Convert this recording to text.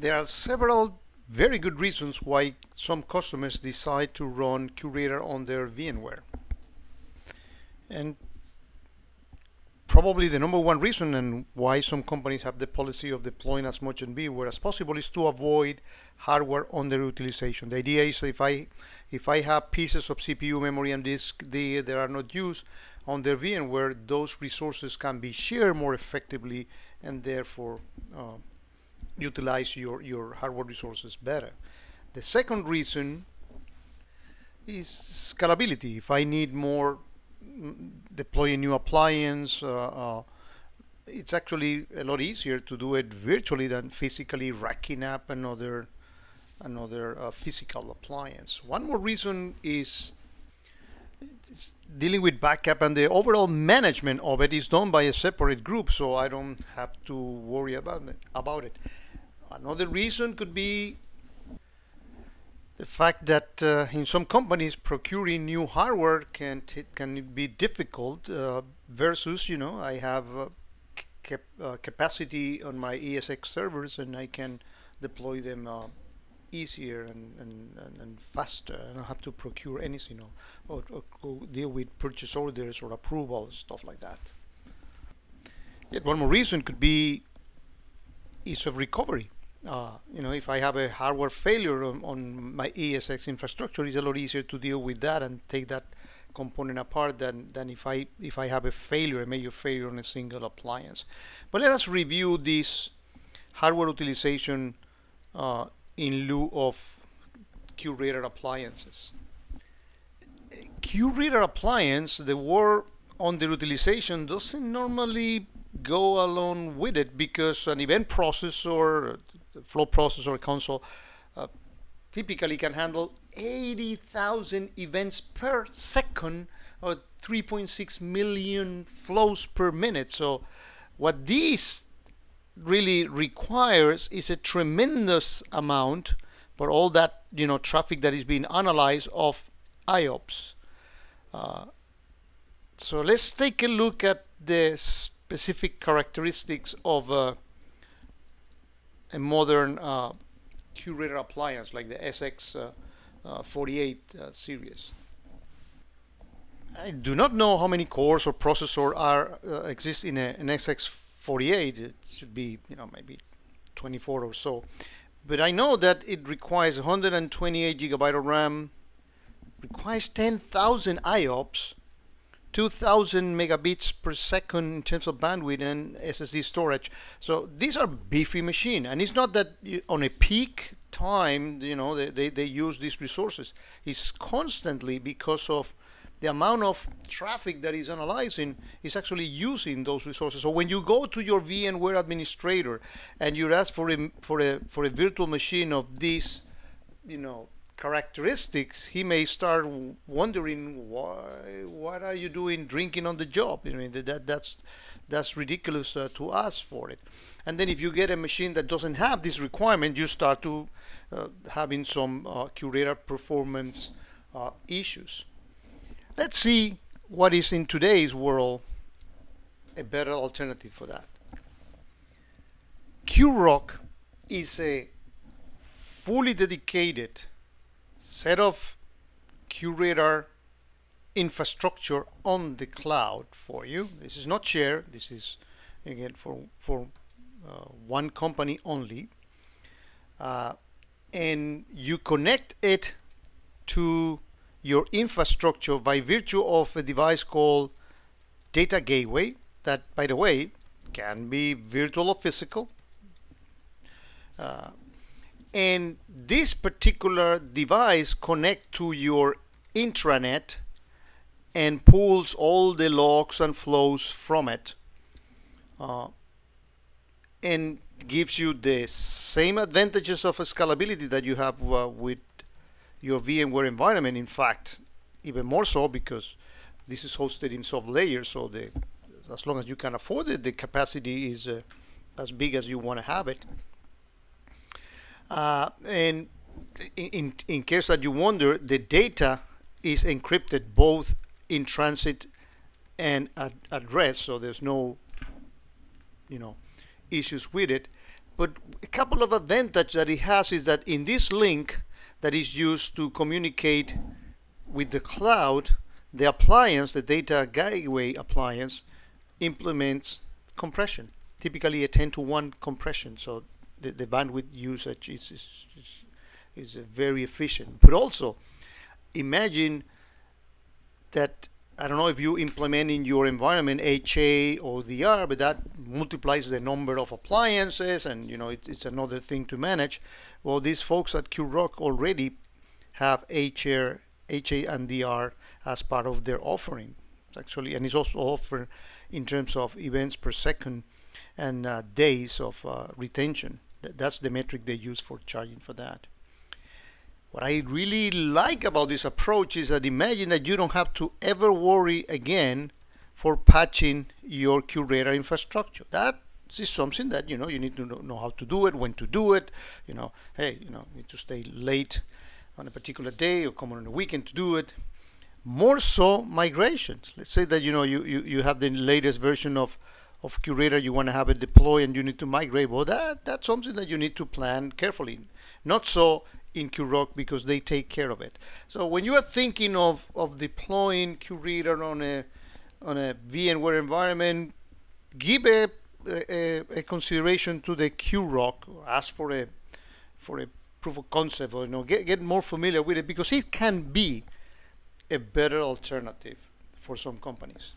there are several very good reasons why some customers decide to run QRadar on their VMware. And probably the number one reason and why some companies have the policy of deploying as much in VMware as possible is to avoid hardware underutilization. The idea is if I if I have pieces of CPU memory and disk that are not used on their VMware, those resources can be shared more effectively and therefore uh, utilize your, your hardware resources better. The second reason is scalability. If I need more mm, deploy a new appliance, uh, uh, it's actually a lot easier to do it virtually than physically racking up another another uh, physical appliance. One more reason is dealing with backup and the overall management of it is done by a separate group, so I don't have to worry about it. About it. Another reason could be the fact that uh, in some companies procuring new hardware can can be difficult uh, versus you know I have uh, cap uh, capacity on my ESX servers and I can deploy them uh, easier and, and, and, faster. I don't have to procure anything or, or, or deal with purchase orders or approvals, stuff like that. Yet one more reason could be ease of recovery. Uh, you know, if I have a hardware failure on, on, my ESX infrastructure, it's a lot easier to deal with that and take that component apart than, than if I if I have a failure, a major failure on a single appliance. But let us review this hardware utilization uh, in lieu of QRadar appliances. QRadar appliance, the word utilization doesn't normally go along with it because an event processor flow processor console uh, typically can handle 80,000 events per second or 3.6 million flows per minute. So what this really requires is a tremendous amount for all that you know traffic that is being analyzed of IOPS. Uh, so let's take a look at the specific characteristics of uh, a modern uh, QRadar appliance like the SX48 uh, uh, series. I do not know how many cores or processor are uh, exist in a, an SX48. It should be, you know, maybe 24 or so. But I know that it requires 128 gigabyte of RAM, requires 10,000 IOPS, 2000 megabits per second in terms of bandwidth and SSD storage. So these are beefy machine, and it's not that on a peak time, you know, they, they, they use these resources. It's constantly because of the amount of traffic that is analyzing is actually using those resources. So when you go to your VMware administrator and you ask for a for a for a virtual machine of this, you know, characteristics, he may start wondering why, what are you doing drinking on the job? I mean, that that's that's ridiculous uh, to ask for it. And then if you get a machine that doesn't have this requirement, you start to uh, having some uh, QRadar performance uh, issues. Let's see what is in today's world a better alternative for that. QRoC is a fully dedicated set of QRadar infrastructure on the cloud for you. This is not shared. This is again for for uh, one company only, uh, and you connect it to your infrastructure by virtue of a device called Data Gateway. That, by the way, can be virtual or physical. Uh, and this particular device connect to your intranet and pulls all the logs and flows from it uh, and gives you the same advantages of scalability that you have uh, with your VMware environment. In fact even more so because this is hosted in SoftLayer so the as long as you can afford it the capacity is uh, as big as you want to have it uh, and in, in case that you wonder, the data is encrypted both in transit and at address, so there's no, you know, issues with it. but a couple of advantages that it has is that in this link that is used to communicate with the cloud, the appliance, the data gateway appliance, implements compression, typically a 10 to 1 compression. So the, the bandwidth usage is, is, is, is very efficient. But also, imagine that I don't know if you implement in your environment HA or DR, but that multiplies the number of appliances, and you know it, it's another thing to manage. Well, these folks at QRoC already have HA, HA and DR as part of their offering, actually, and it's also offered in terms of events per second and uh, days of uh, retention. That's the metric they use for charging for that. What I really like about this approach is that imagine that you don't have to ever worry again for patching your QRadar infrastructure. That is something that you know you need to know, how to do it, when to do it. You know, hey, you know, need to stay late on a particular day or come on a weekend to do it. More so, migrations. Let's say that you know you you, you have the latest version of of QRadar you want to have it deploy and you need to migrate. Well, that that's something that you need to plan carefully. Not so in QRoC because they take care of it. So when you are thinking of, of deploying QRadar on a on a VMware environment, give a, a, a consideration to the QRoC. Ask for a for a proof of concept, or you know, get get more familiar with it because it can be a better alternative for some companies.